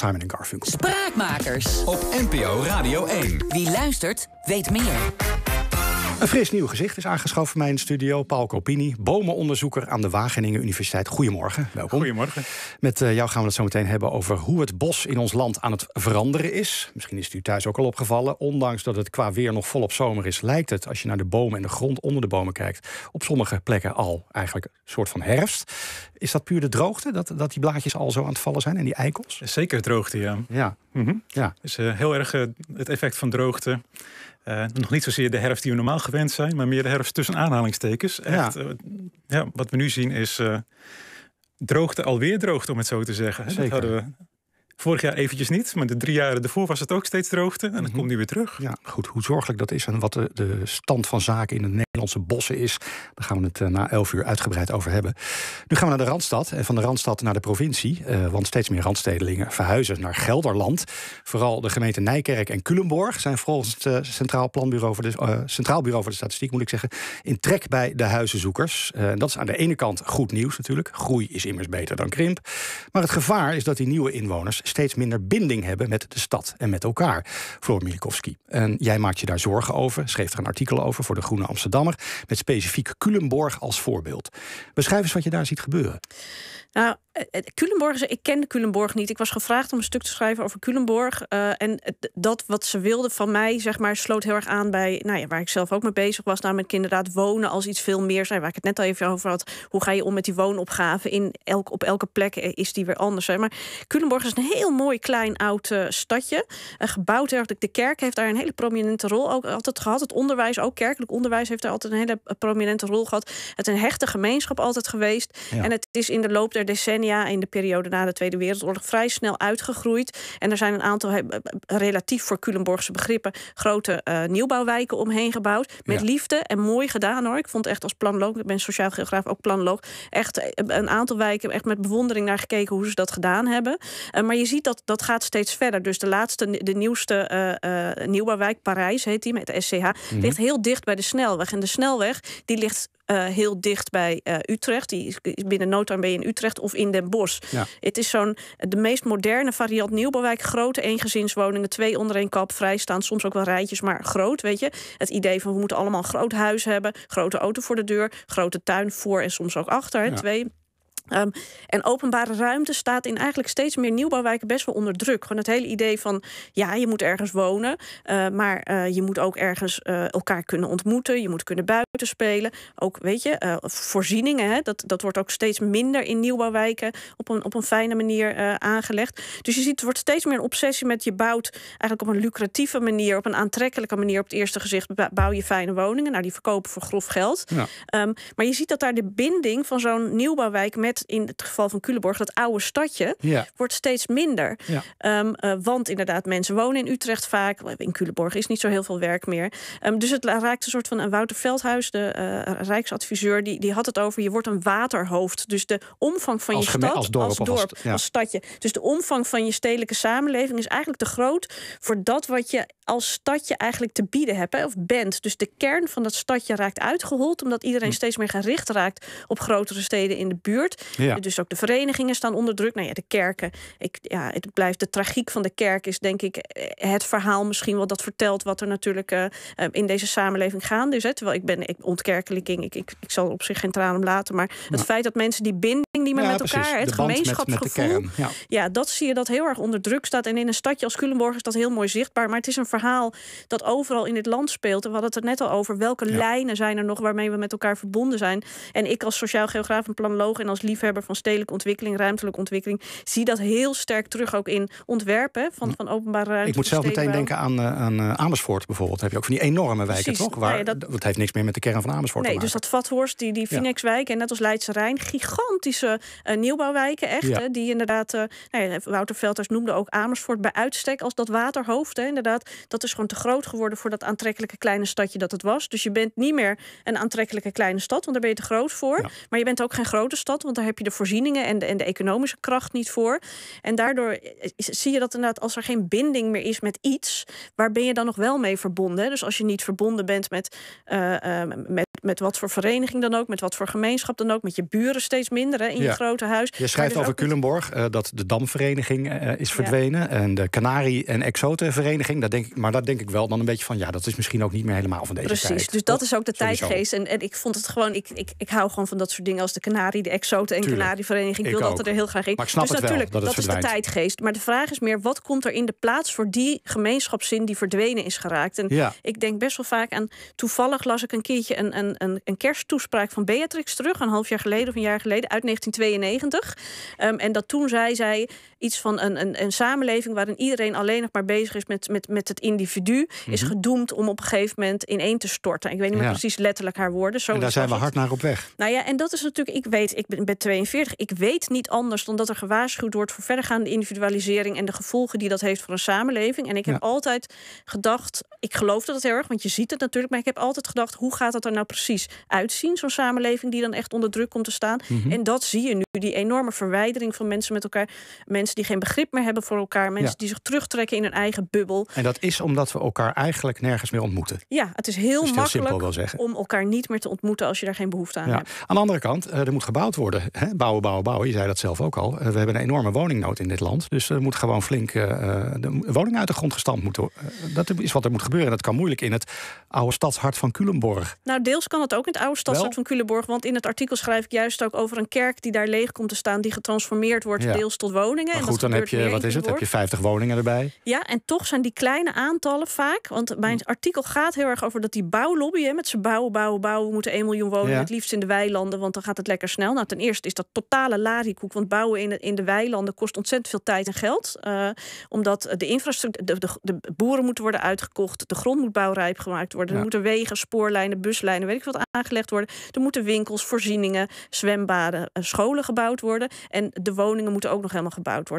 Simon Garfunkel. Spraakmakers. Op NPO Radio 1. Wie luistert, weet meer. Een fris nieuw gezicht is aangeschoven in de studio. Paul Copini, bomenonderzoeker aan de Wageningen Universiteit. Goedemorgen, welkom. Goedemorgen. Met uh, jou gaan we het zo meteen hebben over hoe het bos in ons land aan het veranderen is. Misschien is het u thuis ook al opgevallen. Ondanks dat het qua weer nog volop zomer is, lijkt het, als je naar de bomen en de grond onder de bomen kijkt, op sommige plekken al eigenlijk een soort van herfst. Is dat puur de droogte, dat, dat die blaadjes al zo aan het vallen zijn en die eikels? Zeker droogte, ja. Ja. Mm -hmm. ja. is uh, heel erg uh, het effect van droogte. Uh, nog niet zozeer de herfst die we normaal gewend zijn, maar meer de herfst tussen aanhalingstekens. Echt, ja. Uh, ja wat we nu zien is uh, droogte, alweer droogte, om het zo te zeggen. Zeker. Dat hadden we vorig jaar eventjes niet, maar de drie jaren ervoor was het ook steeds droogte. En dan mm -hmm. komt die weer terug. Ja, goed. Hoe zorgelijk dat is en wat de, de stand van zaken in de Nederlandse bossen is, daar gaan we het na elf uur uitgebreid over hebben. Nu gaan we naar de Randstad en van de Randstad naar de provincie. want steeds meer Randstedelingen verhuizen naar Gelderland. Vooral de gemeenten Nijkerk en Culemborg zijn volgens het Centraal, Planbureau voor de, Centraal Bureau voor de Statistiek, moet ik zeggen, in trek bij de huizenzoekers. Uh, dat is aan de ene kant goed nieuws natuurlijk. Groei is immers beter dan krimp. Maar het gevaar is dat die nieuwe inwoners steeds minder binding hebben met de stad en met elkaar. Floor Milikowski. En jij maakt je daar zorgen over, schreef er een artikel over voor de Groene Amsterdammer, met specifiek Culemborg als voorbeeld. Beschrijf eens wat je daar ziet gebeuren. Nou, Culemborg is, ik kende Culemborg niet. Ik was gevraagd om een stuk te schrijven over Culemborg. Uh, en dat wat ze wilden van mij, zeg maar, sloot heel erg aan bij nou ja, waar ik zelf ook mee bezig was. Namelijk inderdaad wonen als iets veel meer. Waar ik het net al even over had. Hoe ga je om met die woonopgave? In elk, op elke plek is die weer anders. Hè. Maar Culemborg is een heel mooi klein oud uh, stadje. Uh, gebouwd heel De kerk heeft daar een hele prominente rol ook altijd gehad. Het onderwijs, ook kerkelijk onderwijs, heeft daar altijd een hele prominente rol gehad. Het is een hechte gemeenschap altijd geweest. Ja. En het is in de loop der decennia in de periode na de Tweede Wereldoorlog vrij snel uitgegroeid. En er zijn een aantal relatief voor Culemborgse begrippen grote uh, nieuwbouwwijken omheen gebouwd. Met ja. liefde en mooi gedaan hoor. Ik vond echt als planoloog, ik ben sociaal geograaf ook planoloog, echt een aantal wijken echt met bewondering naar gekeken hoe ze dat gedaan hebben. Uh, maar je ziet dat dat gaat steeds verder. Dus de laatste, de nieuwste uh, nieuwbouwwijk, Parijs heet die, met de SCH, mm -hmm. ligt heel dicht bij de snelweg. En de snelweg die ligt uh, heel dicht bij uh, Utrecht. Die is binnen no time ben je in Utrecht of in Den Bosch. Ja. Het is zo'n de meest moderne variant nieuwbouwwijk. Grote eengezinswoningen, twee onder één kap, vrijstaan. Soms ook wel rijtjes, maar groot, weet je. Het idee van we moeten allemaal een groot huis hebben. Grote auto voor de deur, grote tuin voor en soms ook achter. Hè, Ja. Twee. Um, en openbare ruimte staat in eigenlijk steeds meer nieuwbouwwijken best wel onder druk. Gewoon het hele idee van, ja, je moet ergens wonen, uh, maar uh, je moet ook ergens uh, elkaar kunnen ontmoeten. Je moet kunnen buiten spelen. Ook, weet je, voorzieningen, hè, dat, dat wordt ook steeds minder in nieuwbouwwijken op een, op een fijne manier aangelegd. Dus je ziet, het wordt steeds meer een obsessie met je bouwt eigenlijk op een lucratieve manier, op een aantrekkelijke manier. Op het eerste gezicht bouw je fijne woningen. Nou, die verkopen voor grof geld. Ja. Um, maar je ziet dat daar de binding van zo'n nieuwbouwwijk met in het geval van Culemborg, dat oude stadje, Ja. wordt steeds minder. Ja. Um, uh, want inderdaad, mensen wonen in Utrecht vaak. In Culemborg is niet zo heel veel werk meer. Um, dus het raakt een soort van een Wouter Veldhuis, de uh, Rijksadviseur, die, die had het over: je wordt een waterhoofd. Dus de omvang van Als je stad als dorp als, dorp, ja. als stadje. Dus de omvang van je stedelijke samenleving is eigenlijk te groot voor dat wat je als stadje eigenlijk te bieden hebt hè, of bent. Dus de kern van dat stadje raakt uitgehold, omdat iedereen Hm. steeds meer gericht raakt op grotere steden in de buurt. Ja. Dus ook de verenigingen staan onder druk. Nou ja, de kerken. Ik, ja, het blijft de tragiek van de kerk is denk ik eh, het verhaal misschien wel dat vertelt wat er natuurlijk uh, in deze samenleving gaande is. Hè. Terwijl ik ben ik ontkerkelijking. Ik, ik, ik zal op zich geen tranen om laten. Maar het Ja. feit dat mensen die binding niet meer Ja, met precies. elkaar, het gemeenschapsgevoel. ja. Ja, dat zie je dat heel erg onder druk staat. En in een stadje als Culemborg is dat heel mooi zichtbaar. Maar het is een verhaal dat overal in dit land speelt. En we hadden het er net al over. Welke Ja. lijnen zijn er nog waarmee we met elkaar verbonden zijn? En ik als sociaal geograaf en planoloog en als liefhebber van stedelijke ontwikkeling, ruimtelijke ontwikkeling, zie dat heel sterk terug ook in ontwerpen van, van openbare ruimte. Ik moet zelf meteen denken aan, eh, aan eh, Amersfoort bijvoorbeeld. Heb je ook van die enorme wijken, Precies. toch? Waar, Nou dat... dat- heeft niks meer met de kern van Amersfoort Nee, te dus dat Vathorst, die, die. Phoenixwijk en net als Leidse Rijn, gigantische eh, nieuwbouwwijken, echt. Ja. hè, die inderdaad, nou ja, Wouter Velders noemde ook Amersfoort bij uitstek als dat waterhoofd. Hè, inderdaad, dat is gewoon te groot geworden voor dat aantrekkelijke kleine stadje dat het was. Dus je bent niet meer een aantrekkelijke kleine stad, want daar ben je te groot voor. Ja. Maar je bent ook geen grote stad, want daar heb je de voorzieningen en de, en de economische kracht niet voor. En daardoor zie je dat inderdaad, als er geen binding meer is met iets, waar ben je dan nog wel mee verbonden? Dus als je niet verbonden bent met, met, met wat voor vereniging dan ook, met wat voor gemeenschap dan ook, met je buren steeds minder hè, in je grote huis. Je schrijft dus over Culemborg dat de Damvereniging is verdwenen en de Canarie- en Exotenvereniging. Dat denk ik, maar dat denk ik wel dan een beetje van ja, dat is misschien ook niet meer helemaal van deze Precies, tijd. Precies, dus dat is ook de tijdgeest. En, en ik vond het gewoon, ik, ik, ik hou gewoon van dat soort dingen als de Canarie, de Exoten en Canarievereniging. Ik wil dat er heel graag in. Maar ik snap dus natuurlijk, wel, dat, dat is de tijdgeest. Maar de vraag is meer, wat komt er in de plaats voor die gemeenschapszin die verdwenen is geraakt? En ja. ik denk best wel vaak aan, toevallig las ik een keertje een, een, een, een kersttoespraak van Beatrix terug, een half jaar geleden of een jaar geleden, uit 1992. Um, en dat toen zei zij iets van een, een, een samenleving waarin iedereen alleen nog maar bezig is met, met, met het individu, is Mhm. gedoemd om op een gegeven moment ineen te storten. Ik weet niet meer Ja. precies letterlijk haar woorden. Zo En daar zijn we het. hard naar op weg. Nou ja, en dat is natuurlijk, ik weet, ik ben, ben 42, ik weet niet anders dan dat er gewaarschuwd wordt voor verdergaande individualisering en de gevolgen die dat heeft voor een samenleving. En ik heb Ja. altijd gedacht, ik geloof dat heel erg, want je ziet het natuurlijk, maar ik heb altijd gedacht, hoe gaat dat er nou precies uitzien, zo'n samenleving die dan echt onder druk komt te staan? Mhm. En dat zie je nu, die enorme verwijdering van mensen met elkaar, mensen die geen begrip meer hebben voor elkaar, mensen Ja. die zich terugtrekken in hun eigen bubbel. En dat is omdat we elkaar eigenlijk nergens meer ontmoeten. Ja, het is heel makkelijk om elkaar niet meer te ontmoeten als je daar geen behoefte aan Ja. hebt. Aan de andere kant, eh, er moet gebouwd worden. Hè? Bouwen, bouwen, bouwen. Je zei dat zelf ook al. Eh, we hebben een enorme woningnood in dit land. Dus er moet gewoon flink eh, de woningen uit de grond gestampt moeten. dat is wat er moet gebeuren. En dat kan moeilijk in het oude stadshart van Culemborg. Nou, deels kan het ook in het oude stadshart Wel? van Culemborg. Want in het artikel schrijf ik juist ook over een kerk die daar leeg komt te staan, die getransformeerd wordt, Ja. deels tot woningen. En goed, dan heb je, wat is het? Heb je Culemborg. 50 woningen erbij? Ja, en toch zijn die kleine aantallen vaak. Want mijn Hm. artikel gaat heel erg over dat die bouwlobby, hè, met z'n bouwen, bouwen, bouwen. We moeten 1 miljoen woningen, Ja. het liefst in de weilanden, want dan gaat het lekker snel. Nou, ten eerste is dat totale lariekoek. Want bouwen in de, in de weilanden kost ontzettend veel tijd en geld. eh, omdat de infrastructuur, de, de, de boeren moeten worden uitgekocht, de grond moet bouwrijp gemaakt worden. Ja. Er moeten wegen, spoorlijnen, buslijnen, weet ik wat aangelegd worden. Er moeten winkels, voorzieningen, zwembaden, eh, scholen gebouwd worden. En de woningen moeten ook nog helemaal gebouwd worden.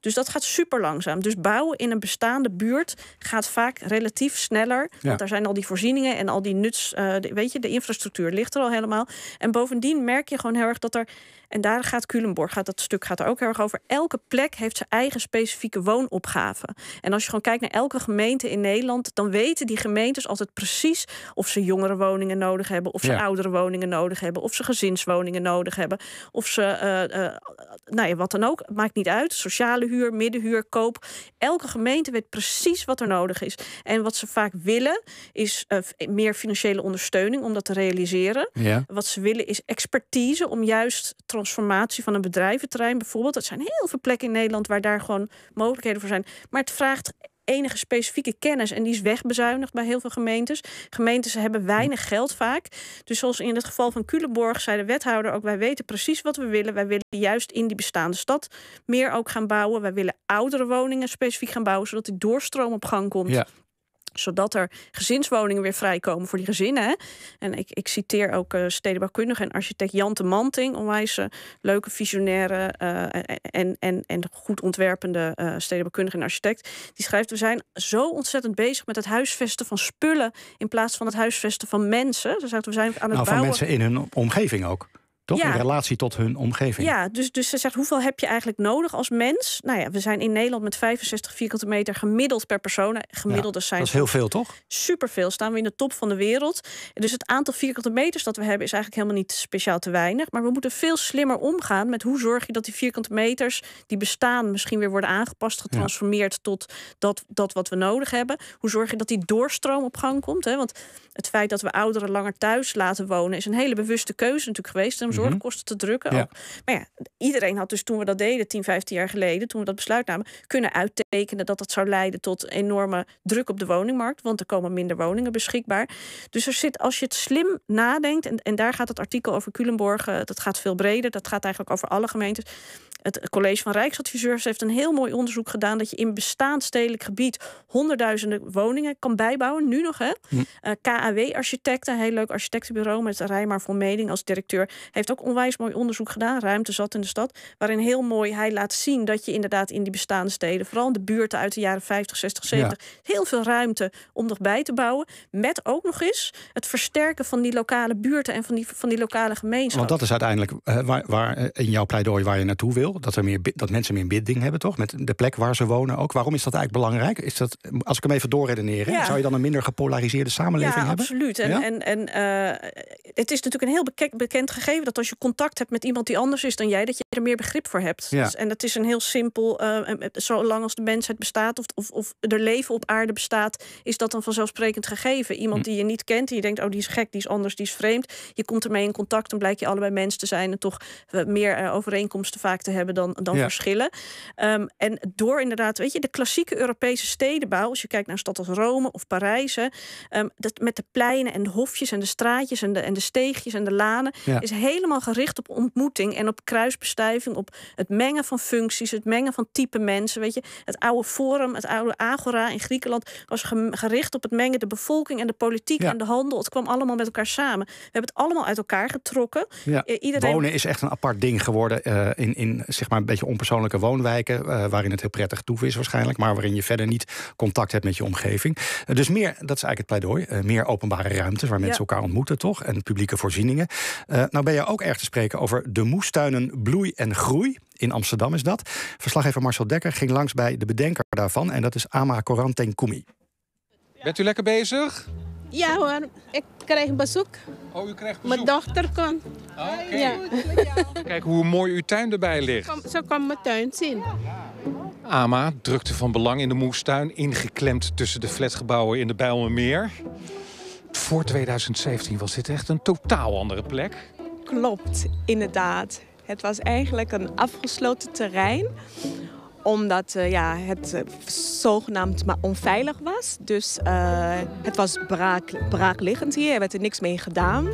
Dus dat gaat super langzaam. Dus bouwen in een bestaande buurt gaat vaak relatief sneller. Ja. Want daar zijn al die voorzieningen en al die nuts. eh, de- weet je, de infrastructuur ligt er al helemaal. En bovendien merk je gewoon heel erg dat er. En daar gaat Culemborg, gaat dat stuk gaat er ook heel erg over. Elke plek heeft zijn eigen specifieke woonopgave. En als je gewoon kijkt naar elke gemeente in Nederland, dan weten die gemeentes altijd precies of ze jongere woningen nodig hebben, of ze Ja. oudere woningen nodig hebben, of ze gezinswoningen nodig hebben, of ze, eh, nou ja, wat dan ook, het maakt niet uit. Sociale huur, middenhuur, koop. Elke gemeente weet precies wat er nodig is. En wat ze vaak willen, is eh, meer financiële ondersteuning om dat te realiseren. Ja. Wat ze willen is expertise om juist transformatie van een bedrijventerrein bijvoorbeeld. Dat zijn heel veel plekken in Nederland waar daar gewoon mogelijkheden voor zijn. Maar het vraagt enige specifieke kennis en die is wegbezuinigd bij heel veel gemeentes. Gemeentes hebben weinig geld vaak. Dus zoals in het geval van Culemborg zei de wethouder ook: wij weten precies wat we willen. Wij willen juist in die bestaande stad meer ook gaan bouwen. Wij willen oudere woningen specifiek gaan bouwen, zodat die doorstroom op gang komt Ja. Zodat er gezinswoningen weer vrijkomen voor die gezinnen. Hè? En ik, ik citeer ook eh stedenbouwkundige en architect Jan de Manting, onwijs leuke visionaire eh, en, en, en goed ontwerpende eh stedenbouwkundige en architect. Die schrijft: We zijn zo ontzettend bezig met het huisvesten van spullen in plaats van het huisvesten van mensen. We zijn aan het Nou, van bouwen. mensen in hun omgeving ook. Toch? Ja. In relatie tot hun omgeving. Ja, dus, dus ze zegt, hoeveel heb je eigenlijk nodig als mens? Nou ja, we zijn in Nederland met 65 vierkante meter gemiddeld per persoon. Gemiddelde zijn Dat is heel veel, toch? superveel. Staan we in de top van de wereld. En dus het aantal vierkante meters dat we hebben is eigenlijk helemaal niet speciaal te weinig. Maar we moeten veel slimmer omgaan met hoe zorg je dat die vierkante meters die bestaan misschien weer worden aangepast, getransformeerd tot dat, dat wat we nodig hebben. Hoe zorg je dat die doorstroom op gang komt? Hè? Want het feit dat we ouderen langer thuis laten wonen is een hele bewuste keuze natuurlijk geweest zorgkosten te drukken. Ja. Ook. Maar ja, iedereen had dus toen we dat deden, 10, 15 jaar geleden, toen we dat besluit namen, kunnen uittekenen dat dat zou leiden tot enorme druk op de woningmarkt. Want er komen minder woningen beschikbaar. Dus er zit, als je het slim nadenkt, en, en daar gaat het artikel over Culemborg, eh, dat gaat veel breder, dat gaat eigenlijk over alle gemeentes. Het College van Rijksadviseurs heeft een heel mooi onderzoek gedaan dat je in bestaand stedelijk gebied honderdduizenden woningen kan bijbouwen. Nu nog, hè? Hm. Eh, KAW-architecten, een heel leuk architectenbureau met Rijmar van Meding als directeur, heeft ook onwijs mooi onderzoek gedaan. Ruimte zat in de stad. Waarin heel mooi hij laat zien dat je inderdaad in die bestaande steden, vooral in de buurten uit de jaren 50, 60, 70, heel veel ruimte om nog bij te bouwen. Met ook nog eens het versterken van die lokale buurten en van die, van die lokale gemeenschappen. Want dat is uiteindelijk waar, waar eh, in jouw pleidooi waar je naartoe wil. Dat, er meer, dat mensen meer binding hebben, toch? Met de plek waar ze wonen ook. Waarom is dat eigenlijk belangrijk? Is dat, als ik hem even doorredeneren, Ja. zou je dan een minder gepolariseerde samenleving ja, hebben? absoluut. En, Ja? en, en eh, het is natuurlijk een heel beke- bekend gegeven dat als je contact hebt met iemand die anders is dan jij, dat je er meer begrip voor hebt. Ja. Dus, en dat is een heel simpel, eh, zolang als de mensheid bestaat of, of, of er leven op aarde bestaat, is dat een vanzelfsprekend gegeven. Iemand Hm. die je niet kent, die je denkt, oh die is gek, die is anders, die is vreemd. Je komt ermee in contact en blijkt je allebei mens te zijn en toch meer overeenkomsten vaak te hebben dan, dan Ja. verschillen. Ehm, en door inderdaad, weet je, de klassieke Europese stedenbouw, als je kijkt naar een stad als Rome of Parijs, hè, ehm, dat met de pleinen en de hofjes en de straatjes en de, en de steegjes en de lanen, Ja. is helemaal gericht op ontmoeting en op kruisbestuiving, op het mengen van functies, het mengen van type mensen. Weet je, het oude Forum, het oude Agora in Griekenland was gericht op het mengen de bevolking en de politiek Ja. en de handel. Het kwam allemaal met elkaar samen. We hebben het allemaal uit elkaar getrokken. Ja. Iedereen Wonen is echt een apart ding geworden eh, in, in zeg maar een beetje onpersoonlijke woonwijken. eh, waarin het heel prettig toeven is waarschijnlijk. Maar waarin je verder niet contact hebt met je omgeving. Eh, dus meer, dat is eigenlijk het pleidooi. eh, meer openbare ruimtes waar mensen Ja. elkaar ontmoeten, toch? En publieke voorzieningen. Eh, nou ben je ook erg te spreken over de moestuinen Bloei en Groei. In Amsterdam is dat. Verslaggever Marcel Dekker ging langs bij de bedenker daarvan. En dat is Ama Coranten Koumi. Bent u lekker bezig? Ja hoor, ik krijg bezoek. Oh, u krijgt Mijn dochter komt. Ja, Kijk hoe mooi uw tuin erbij ligt. kom, ze komt mijn tuin zien. Ama, drukte van belang in de moestuin, ingeklemd tussen de flatgebouwen in de Bijlmermeer. Voor 2017 was dit echt een totaal andere plek. Klopt, inderdaad. Het was eigenlijk een afgesloten terrein omdat eh, ja, het eh, zogenaamd maar onveilig was. Dus eh, het was braak, braakliggend hier, er werd er niks mee gedaan.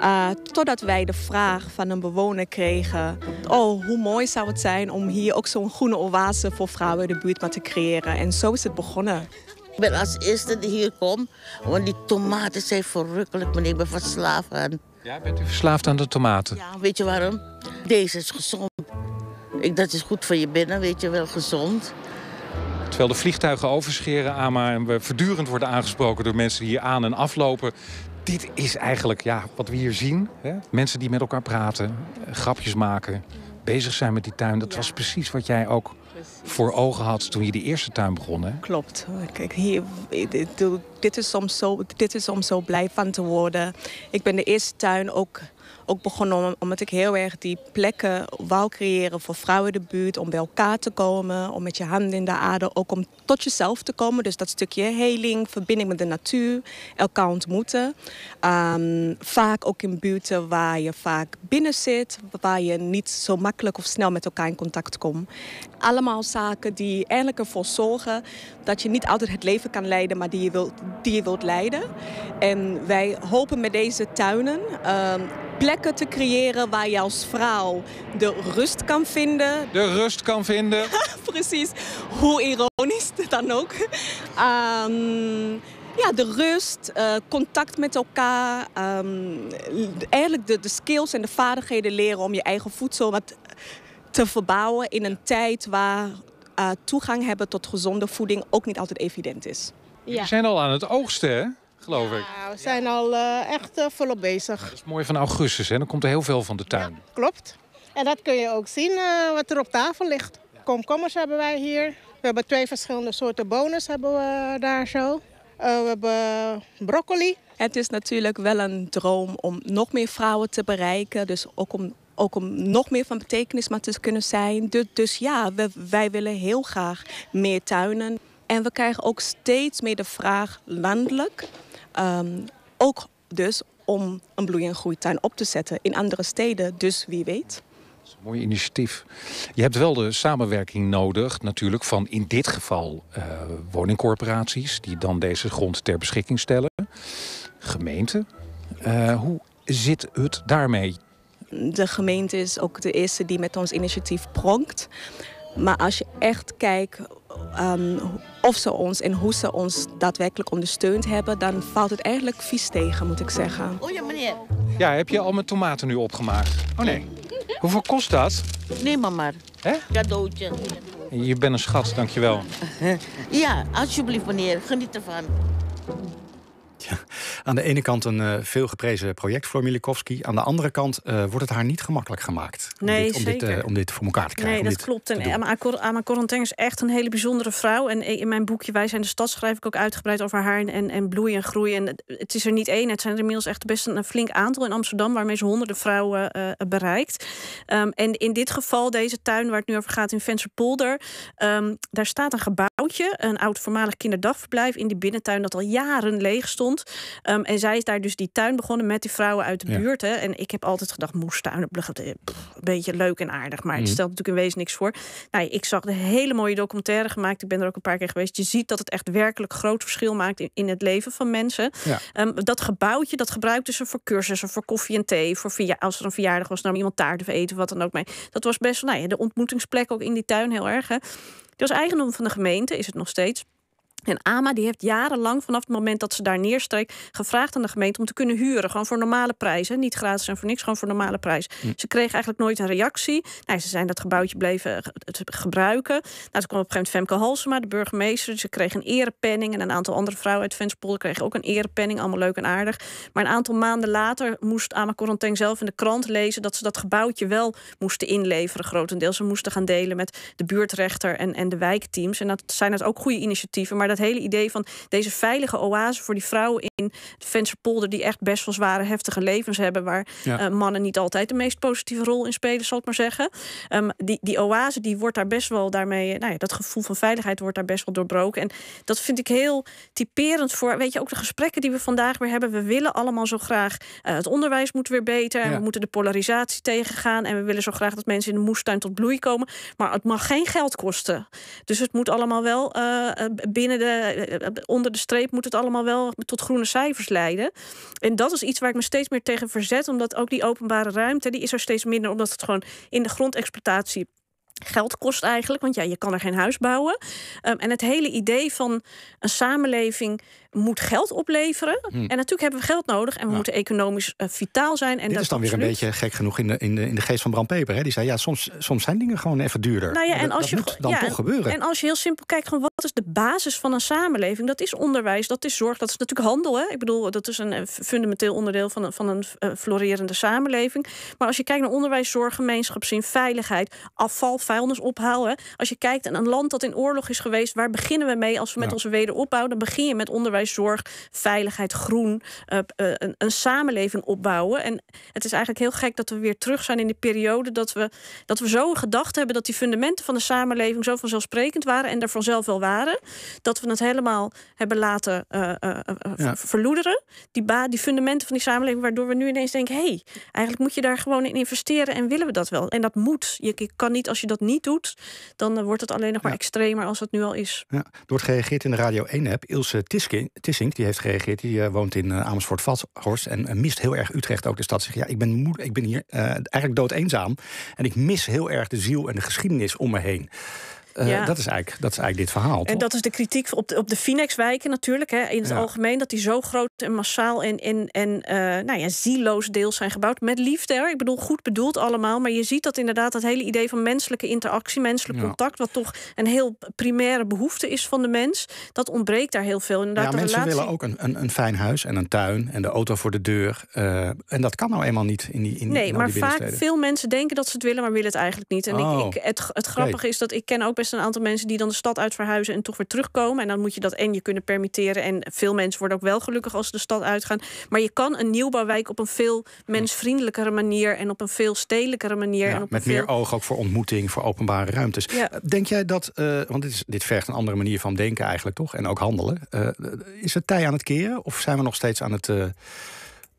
Eh, totdat wij de vraag van een bewoner kregen... oh, hoe mooi zou het zijn om hier ook zo'n groene oase voor vrouwen in de buurt maar te creëren. En zo is het begonnen. Ik ben als eerste die hier kom, want die tomaten zijn verrukkelijk, meneer. Ik ben verslaafd aan. Ja, bent u verslaafd aan de tomaten? Ja, weet je waarom? Deze is gezond. Ik, dat is goed voor je binnen, weet je wel, gezond. Terwijl de vliegtuigen overscheren, Ama, en we voortdurend worden aangesproken door mensen die hier aan en aflopen. Dit is eigenlijk ja, wat we hier zien. Hè? Mensen die met elkaar praten, eh, grapjes maken, bezig zijn met die tuin. Dat was precies wat jij ook voor ogen had toen je die eerste tuin begon. Hè? Klopt. Kijk, hier, dit, dit, is soms zo, dit is om zo blij van te worden. Ik ben de eerste tuin ook, ook begonnen om- omdat ik heel erg die plekken wou creëren voor vrouwen in de buurt. Om bij elkaar te komen, om met je handen in de aarde, ook om tot jezelf te komen. Dus dat stukje heling, verbinding met de natuur, elkaar ontmoeten. Ehm, vaak ook in buurten waar je vaak binnen zit, waar je niet zo makkelijk of snel met elkaar in contact komt. Allemaal zaken die eigenlijk ervoor zorgen dat je niet altijd het leven kan leiden, maar die je wilt, die je wilt leiden. En wij hopen met deze tuinen ehm, plekken te creëren waar je als vrouw de rust kan vinden, De rust kan vinden. precies. Hoe ironisch dan ook. Ehm, ja, de rust, eh, contact met elkaar. ehm, eigenlijk de, de skills en de vaardigheden leren om je eigen voedsel wat te verbouwen in een tijd waar eh, toegang hebben tot gezonde voeding ook niet altijd evident is. Ja. We zijn al aan het oogsten, hè? geloof ik. Ja, we zijn al eh, echt eh, volop bezig. Dat is mooi van augustus, hè? dan komt er heel veel van de tuin. Klopt. En dat kun je ook zien eh, wat er op tafel ligt. Komkommers hebben wij hier. We hebben twee verschillende soorten bonus hebben we daar zo. Eh, we hebben broccoli. Het is natuurlijk wel een droom om nog meer vrouwen te bereiken. Dus ook om, ook om nog meer van betekenis maar te kunnen zijn. Dus, ja, wij willen heel graag meer tuinen. En we krijgen ook steeds meer de vraag landelijk. ehm, ook dus om een bloei- en groeituin op te zetten in andere steden. Dus wie weet. Mooi initiatief. Je hebt wel de samenwerking nodig, natuurlijk, van in dit geval eh, woningcorporaties, die dan deze grond ter beschikking stellen. Gemeenten. Eh, hoe zit het daarmee? De gemeente is ook de eerste die met ons initiatief pronkt. Maar als je echt kijkt um, of ze ons en hoe ze ons daadwerkelijk ondersteund hebben, dan valt het eigenlijk vies tegen, moet ik zeggen. Oh ja, meneer. Ja, heb je al mijn tomaten nu opgemaakt? Oh nee. Hoeveel kost dat? Neem maar maar. Hè? Cadeautje. Je bent een schat, dankjewel. Ja, alsjeblieft meneer. Geniet ervan. Aan de ene kant een uh, veel geprezen project voor Milikowski. Aan de andere kant uh, wordt het haar niet gemakkelijk gemaakt. Om nee, dit, om zeker. Dit, uh, om dit voor elkaar te krijgen. Nee, dat klopt. En Ama Corentin is echt een hele bijzondere vrouw. En in mijn boekje Wij zijn de stad schrijf ik ook uitgebreid over haar en, en bloei en groei. En het is er niet één. Het zijn er inmiddels echt best een, een flink aantal in Amsterdam... waarmee ze honderden vrouwen bereikt. Um, en in dit geval, deze tuin waar het nu over gaat in Vensterpolder... Um, daar staat een gebouwtje, een oud voormalig kinderdagverblijf... in die binnentuin dat al jaren leeg stond... Um, en zij is daar dus die tuin begonnen met die vrouwen uit de Ja. buurt. Hè. En ik heb altijd gedacht, moestuin, pff, een beetje leuk en aardig. Maar het Mhm. stelt natuurlijk in wezen niks voor. Nou, ik zag een hele mooie documentaire gemaakt. Ik ben er ook een paar keer geweest. Je ziet dat het echt werkelijk groot verschil maakt in, in het leven van mensen. Ja. Ehm, dat gebouwtje, dat gebruikten ze voor cursussen, voor koffie en thee. Voor verja- als er een verjaardag was, nam iemand taart of eten, wat dan ook mee. Dat was best, nou ja, de ontmoetingsplek ook in die tuin heel erg. Hè. Het was eigendom van de gemeente, is het nog steeds. En AMA die heeft jarenlang, vanaf het moment dat ze daar neerstreek, gevraagd aan de gemeente om te kunnen huren. Gewoon voor normale prijzen. Niet gratis en voor niks, gewoon voor normale prijs. Ze kregen eigenlijk nooit een reactie. Nou, ze zijn dat gebouwtje bleven het gebruiken. Nou, toen kwam op een gegeven moment Femke Halsema, de burgemeester. Ze kregen een erepenning. En een aantal andere vrouwen uit Venspolder kregen ook een erepenning. Allemaal leuk en aardig. Maar een aantal maanden later moest Ama Corentin zelf in de krant lezen dat ze dat gebouwtje wel moesten inleveren, grotendeels. Ze moesten gaan delen met de buurtrechter en, en de wijkteams. En dat zijn dat ook goede initiatieven. Maar dat hele idee van deze veilige oase voor die vrouwen in de Vensterpolder, die echt best wel zware, heftige levens hebben, waar Ja. eh, mannen niet altijd de meest positieve rol in spelen, zal ik maar zeggen. Ehm, die, die oase die wordt daar best wel daarmee, eh, nou ja, dat gevoel van veiligheid wordt daar best wel doorbroken. En dat vind ik heel typerend voor, weet je, ook de gesprekken die we vandaag weer hebben. We willen allemaal zo graag, eh, het onderwijs moet weer beter, en Ja. we moeten de polarisatie tegengaan en we willen zo graag dat mensen in de moestuin tot bloei komen. Maar het mag geen geld kosten. Dus het moet allemaal wel binnen de, onder de streep moet het allemaal wel tot groene cijfers leiden. En dat is iets waar ik me steeds meer tegen verzet, omdat ook die openbare ruimte, die is er steeds minder, omdat het gewoon in de grondexploitatie geld kost eigenlijk, want ja, je kan er geen huis bouwen. Um, en het hele idee van een samenleving moet geld opleveren. En natuurlijk hebben we geld nodig en we moeten economisch uh, vitaal zijn. En Dit dat is dan weer een beetje gek genoeg in de, in de, in de geest van Bram Peper. Hè? Die zei, ja, soms, soms zijn dingen gewoon even duurder. Nou ja, en dat, als je moet dan ja, toch en- gebeuren. En als je heel simpel kijkt, gewoon wat is de basis van een samenleving? Dat is onderwijs, dat is zorg, dat is natuurlijk handel. Hè? Ik bedoel, dat is een eh, fundamenteel onderdeel van een, van een eh, florerende samenleving. Maar als je kijkt naar onderwijs, zorg, gemeenschapszin, veiligheid, afval, vuilnis ophalen. Als je kijkt naar een land dat in oorlog is geweest, waar beginnen we mee als we met Ja. onze wederopbouw? Dan begin je met onderwijs, zorg, veiligheid, groen, eh, eh, een, een samenleving opbouwen. En het is eigenlijk heel gek dat we weer terug zijn in die periode dat we, dat we zo gedacht hebben dat die fundamenten van de samenleving zo vanzelfsprekend waren en er vanzelf wel waren, dat we het helemaal hebben laten eh, Ja. verloederen. Die, ba die fundamenten van die samenleving, waardoor we nu ineens denken: hé, hey, eigenlijk moet je daar gewoon in investeren en willen we dat wel. En dat moet. Je, je kan niet, als je dat niet doet, dan eh, wordt het alleen nog maar Ja. extremer als het nu al is. Ja, er wordt gereageerd in de Radio 1-app. Ilse Tissink die heeft gereageerd. Die eh, woont in eh, Amersfoort-Vathorst en mist heel erg Utrecht ook de stad. Zegt, ja, ik ben, moe, ik ben hier eigenlijk dood eenzaam. En ik mis heel erg de ziel en de geschiedenis om me heen. Eh, Ja. dat, is eigenlijk, dat is eigenlijk dit verhaal. En toch? dat is de kritiek op de, op de Finex-wijken natuurlijk. Hè, in het Ja. algemeen dat die zo groot en massaal en, en, en eh, nou ja, zieloos deels zijn gebouwd. Met liefde, hoor. ik bedoel, goed bedoeld allemaal. Maar je ziet dat inderdaad dat hele idee van menselijke interactie, menselijk Ja. contact, wat toch een heel primaire behoefte is van de mens, dat ontbreekt daar heel veel. Inderdaad, ja, de mensen relatie... willen ook een, een, een fijn huis en een tuin en de auto voor de deur. Eh, en dat kan nou eenmaal niet in die in, Nee, in maar vaak veel mensen denken dat ze het willen, maar willen het eigenlijk niet. En Oh. ik, ik, het, het grappige is dat ik ken ook best een aantal mensen die dan de stad uit verhuizen en toch weer terugkomen. En dan moet je dat en je kunnen permitteren. En veel mensen worden ook wel gelukkig als ze de stad uitgaan. Maar je kan een nieuwbouwwijk op een veel mensvriendelijkere manier en op een veel stedelijkere manier. Ja, en op met meer veel... oog ook voor ontmoeting, voor openbare ruimtes. Ja. Denk jij dat, eh, want dit, is, dit vergt een andere manier van denken eigenlijk toch, en ook handelen. Eh, is het tij aan het keren of zijn we nog steeds aan het, eh,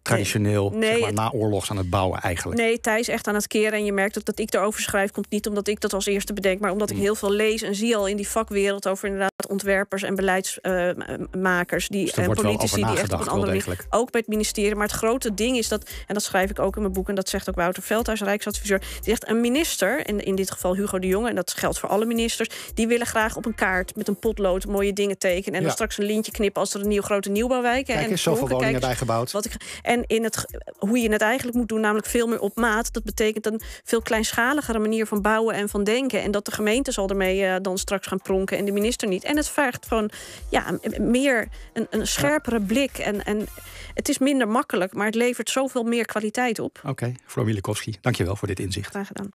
traditioneel, Nee, zeg maar, het- naoorlogs aan het bouwen eigenlijk. Nee, Thijs echt aan het keren. En je merkt ook dat ik erover schrijf. Komt niet omdat ik dat als eerste bedenk, maar omdat ik heel veel lees en zie al in die vakwereld over inderdaad ontwerpers en beleidsmakers. die Dus en politici die echt op een andere manier. Ook bij het ministerie. Maar het grote ding is dat, en dat schrijf ik ook in mijn boek, en dat zegt ook Wouter Veldhuis, Rijksadviseur. Die zegt een minister, en in dit geval Hugo de Jonge, en dat geldt voor alle ministers, die willen graag op een kaart met een potlood mooie dingen tekenen. En Ja. dan straks een lintje knippen als er een nieuw grote nieuwbouwwijk. Kijk en eens, zoveel woningen bijgebouwd. Wat ik, en in het, hoe je het eigenlijk moet doen, namelijk veel meer op maat. Dat betekent een veel kleinschaligere manier van bouwen en van denken. En dat de gemeente zal ermee eh, dan straks gaan pronken en de minister niet. En het vergt van ja, meer een, een scherpere blik. En, en het is minder makkelijk, maar het levert zoveel meer kwaliteit op. Oké, Floor Milikowski, dankjewel voor dit inzicht. Graag gedaan.